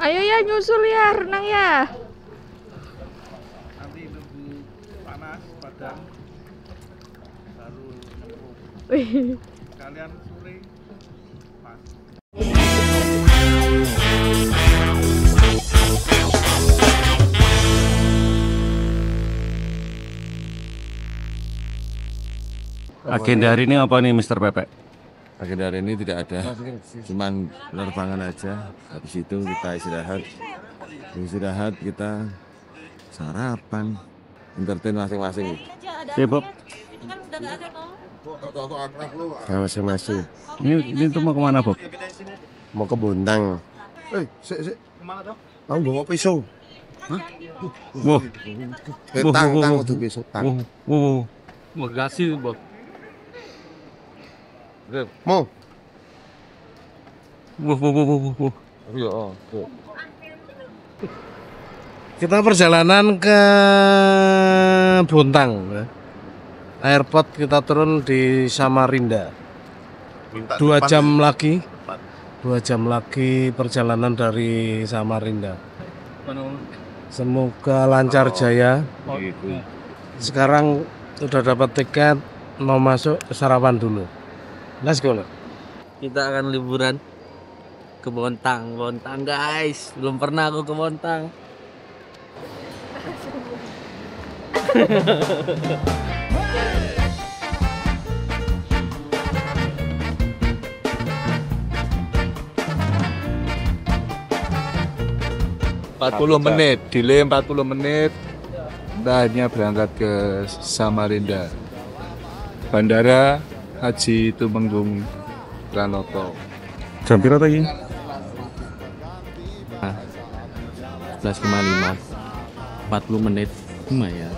Ayo ya nyusul ya, renang ya. nanti nunggu panas padam baru nyemplung kalian sore pas Agenda hari ini apa nih Mr. Pepe? Agenda hari ini tidak ada, cuman penerbangan aja. Habis itu kita istirahat. Istirahat kita sarapan, entertain masing-masing. Ya, masing-masing. Ini, ini tuh mau ke mana Bob? Mau ke Bontang. Eh, sik sik. Aku bawa pisau. Wah, Eh, Wah, tang, wah, tang wah. kudu pisau, tang. wah, wah. Makasih, Kita perjalanan ke Bontang. ya. Airport kita turun di Samarinda. Dua jam lagi. Dua jam lagi perjalanan dari Samarinda. Semoga lancar jaya. Sekarang udah dapat tiket, mau masuk sarapan dulu. Let's go. Lek. kita akan liburan ke Bontang. Bontang guys, belum pernah aku ke Bontang. Empat puluh menit delay 40 menit kita hanya berangkat ke Samarinda Bandara Haji Tumenggung Pranoto Jam berapa lagi? 11.55 40 menit lumayan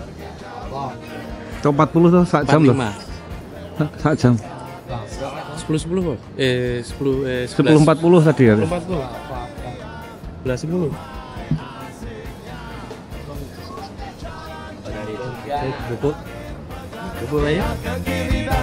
Itu 40 tuh sak jam loh. 45 Sak jam. 10 10 Bob? eh 10 eh 10.40 tadi ya. 10 40 11 10 Bubuk Bubuk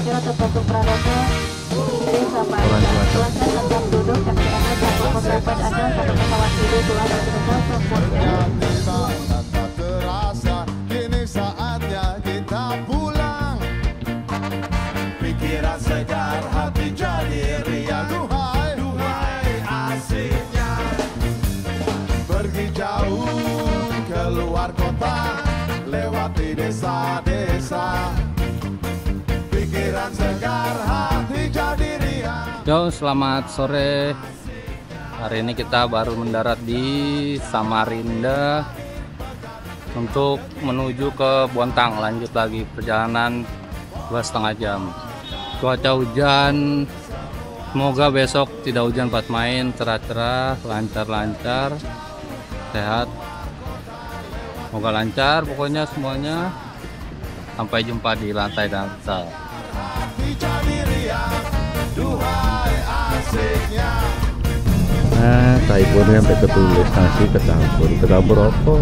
Upacara terbentuk Pranoto Sering sama Tuan tetap duduk dan kirana jatuh Pemerempat ada satu pesawat dulu Tuan dan terasa kini saatnya kita pulang pikiran segar hati jadi riang duhai duhai asiknya pergi jauh keluar kota lewati desa-desa pikiran segar hati jadi riang Yo, selamat sore. Hari ini kita baru mendarat di Samarinda untuk menuju ke Bontang. Lanjut lagi perjalanan dua setengah jam. Cuaca hujan. Semoga besok tidak hujan pas main, cerah-cerah, lancar-lancar, sehat. Semoga lancar pokoknya semuanya. Sampai jumpa di lantai dansa. Nah, taipunnya sampai ketulis nasi kecampur. Kecampur apa?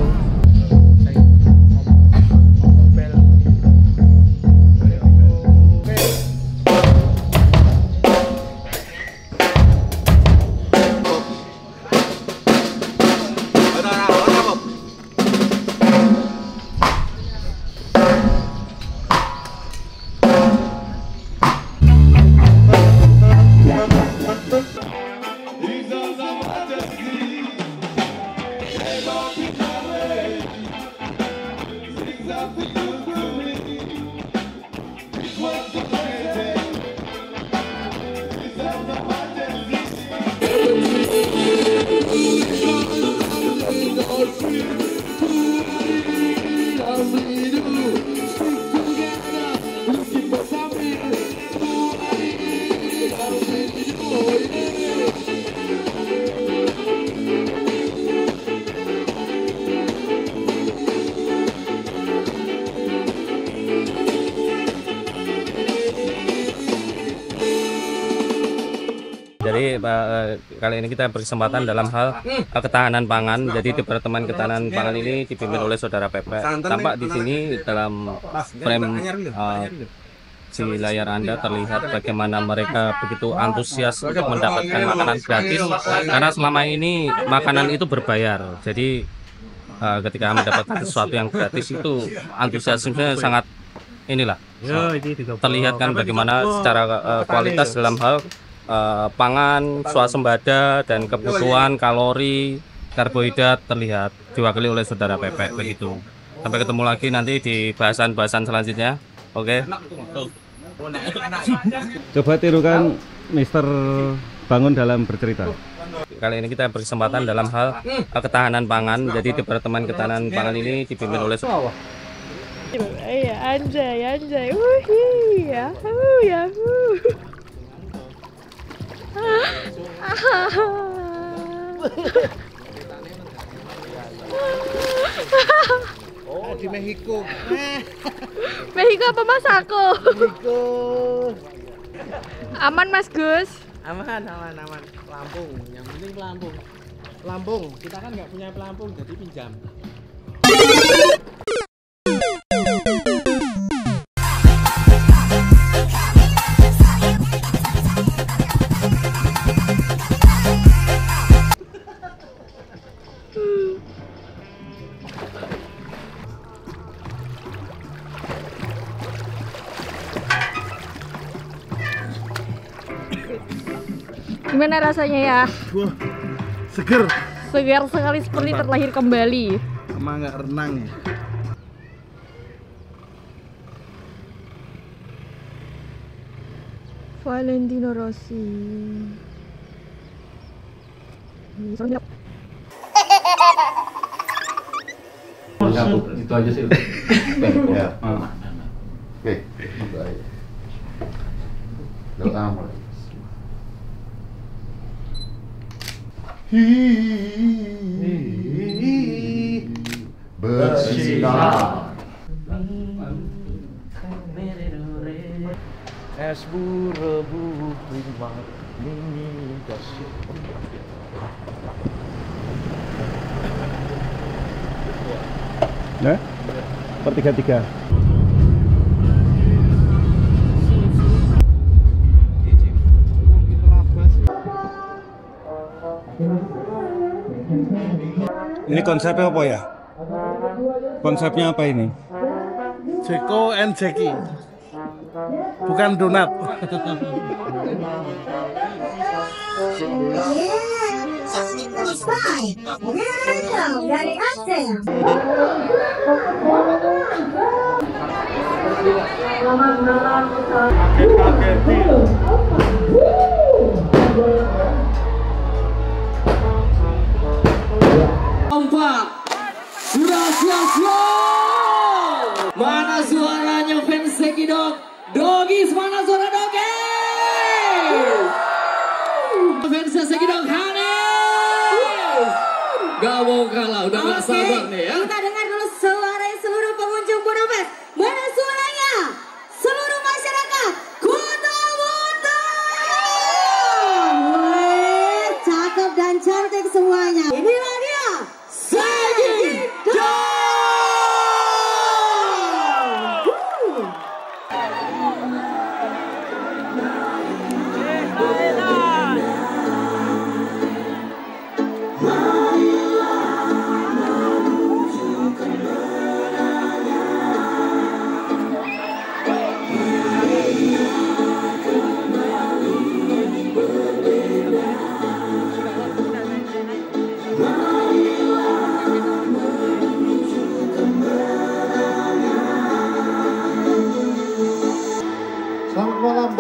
Kali ini kita berkesempatan dalam hal eh, ketahanan pangan. Jadi Departemen Ketahanan Pangan ini dipimpin oleh Saudara Pepe. Tampak di sini dalam frame eh, di layar Anda terlihat bagaimana mereka begitu antusias untuk mendapatkan makanan gratis karena selama ini makanan itu berbayar. Jadi eh, ketika mendapatkan sesuatu yang gratis itu antusiasmenya sangat inilah terlihat kan bagaimana secara eh, kualitas dalam hal eh, pangan, swasembada dan kebutuhan kalori, karbohidrat terlihat diwakili oleh saudara Pepe begitu. Sampai ketemu lagi nanti di bahasan-bahasan selanjutnya. Oke. Coba tirukan Mister Bangun dalam bercerita. Kali ini kita berkesempatan dalam hal ketahanan pangan. Jadi Departemen Ketahanan Pangan ini dipimpin oleh Iya, anjay, anjay. Wuhi, yahoo, yahoo. Oh, di Mexico. Mexico apa Mas aku? Aman Mas Gus. Aman, aman, aman. Pelampung, yang penting pelampung. Pelampung, kita kan nggak punya pelampung, jadi pinjam. Gimana rasanya ya? Wah, seger. Segar sekali seperti terlahir kembali. Emang nggak renang ya? Valentino Rossi. Itu aja sih. Ya. Oke. Baik. Doa mulai. Bersinar. Es burebu prima ini kasih. Nah, per tiga tiga. Ini konsepnya apa ya? Konsepnya apa ini? Jeko and Jackie. Bukan donat. dari Aceh. Empat. Gak mau kalah, udah gak sabar nih ya. Kita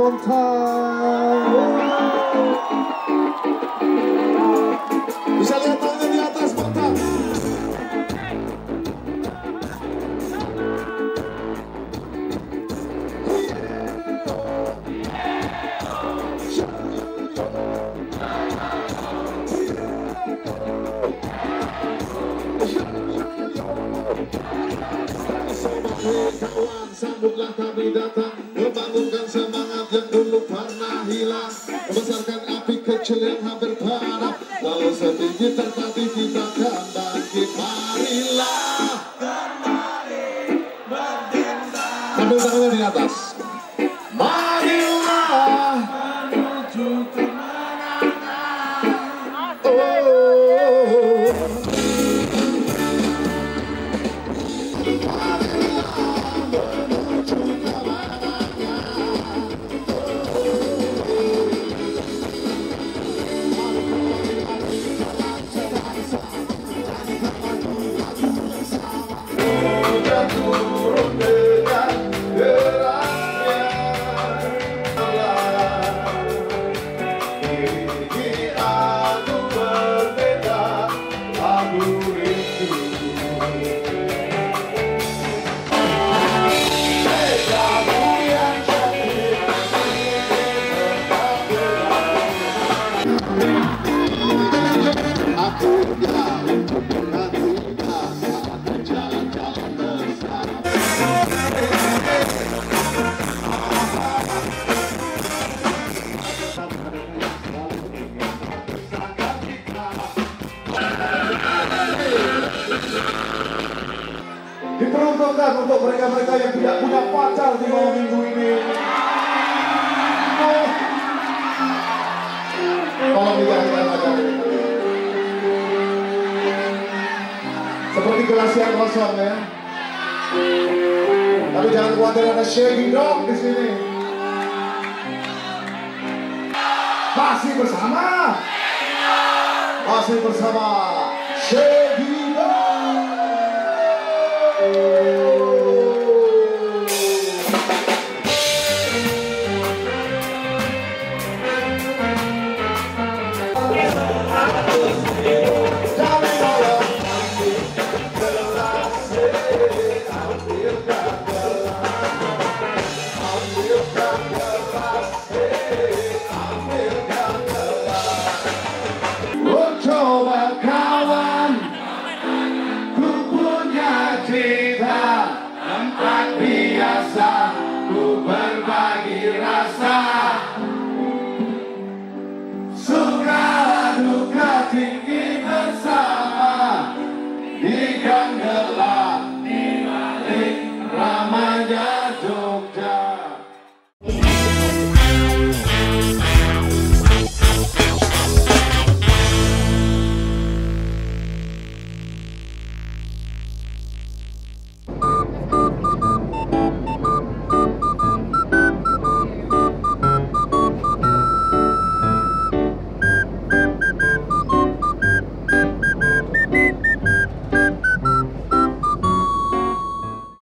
Bisa lihat tangannya di atas kawan sambutlah kami datang membangunkan diperuntukkan untuk mereka-mereka yang tidak punya pacar di malam minggu ini. Kosong ya. Tapi jangan khawatir ada shaggy dog di sini. Masih bersama. Masih bersama Shaggy